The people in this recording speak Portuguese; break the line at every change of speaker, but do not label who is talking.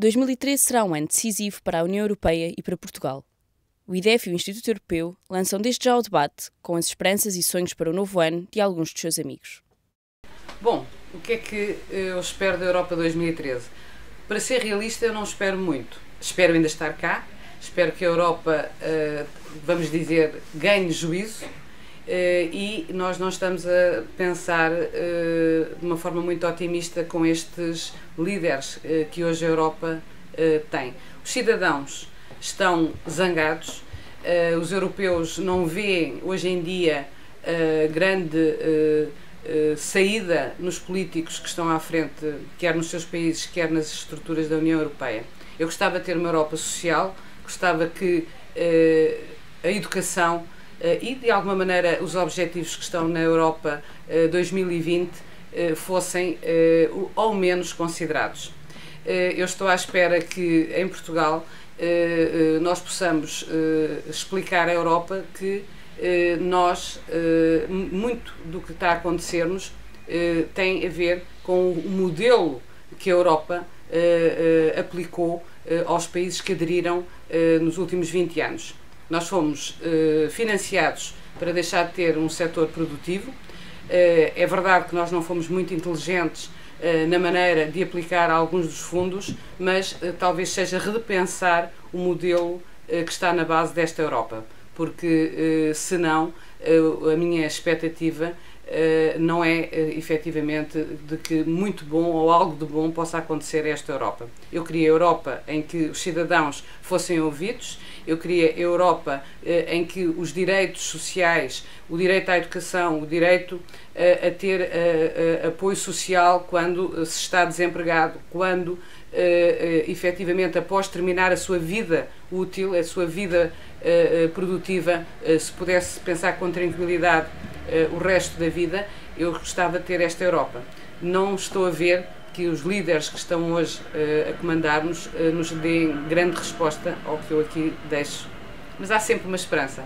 2013 será um ano decisivo para a União Europeia e para Portugal. O IDEF e o Instituto Europeu lançam desde já o debate com as esperanças e sonhos para o novo ano de alguns dos seus amigos.
Bom, o que é que eu espero da Europa 2013? Para ser realista, eu não espero muito. Espero ainda estar cá, espero que a Europa, eh, vamos dizer, ganhe juízo eh, e nós não estamos a pensar eh, de uma forma muito otimista com estes líderes eh, que hoje a Europa tem. Os cidadãos estão zangados, os europeus não veem hoje em dia grande saída nos políticos que estão à frente, quer nos seus países, quer nas estruturas da União Europeia. Eu gostava de ter uma Europa social, gostava que a educação eh, e, de alguma maneira, os objetivos que estão na Europa 2020 eh, eh, fossem ao menos considerados. Eu estou à espera que em Portugal nós possamos explicar à Europa que nós, muito do que está a acontecer-nos, tem a ver com o modelo que a Europa aplicou aos países que aderiram nos últimos 20 anos. Nós fomos uh, financiados para deixar de ter um setor produtivo. Uh, é verdade que nós não fomos muito inteligentes uh, na maneira de aplicar alguns dos fundos, mas talvez seja repensar o modelo que está na base desta Europa, porque senão a minha expectativa não é uh, efetivamente de que muito bom ou algo de bom possa acontecer a esta Europa. Eu queria a Europa em que os cidadãos fossem ouvidos, eu queria a Europa uh, em que os direitos sociais, o direito à educação, o direito a ter apoio social quando se está desempregado, quando efetivamente após terminar a sua vida útil, a sua vida produtiva, se pudesse pensar com tranquilidade o resto da vida, eu gostava de ter esta Europa. Não estou a ver que os líderes que estão hoje uh, a comandar-nos uh, nos deem grande resposta ao que eu aqui deixo. Mas há sempre uma esperança.